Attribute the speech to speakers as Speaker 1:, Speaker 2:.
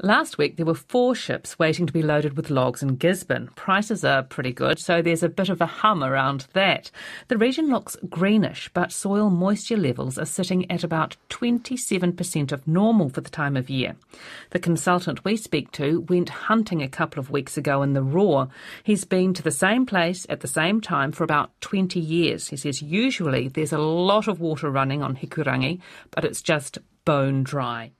Speaker 1: Last week, there were four ships waiting to be loaded with logs in Gisborne. Prices are pretty good, so there's a bit of a hum around that. The region looks greenish, but soil moisture levels are sitting at about 27% of normal for the time of year. The consultant we speak to went hunting a couple of weeks ago in the Raw. He's been to the same place at the same time for about 20 years. He says usually there's a lot of water running on Hikurangi, but it's just bone dry.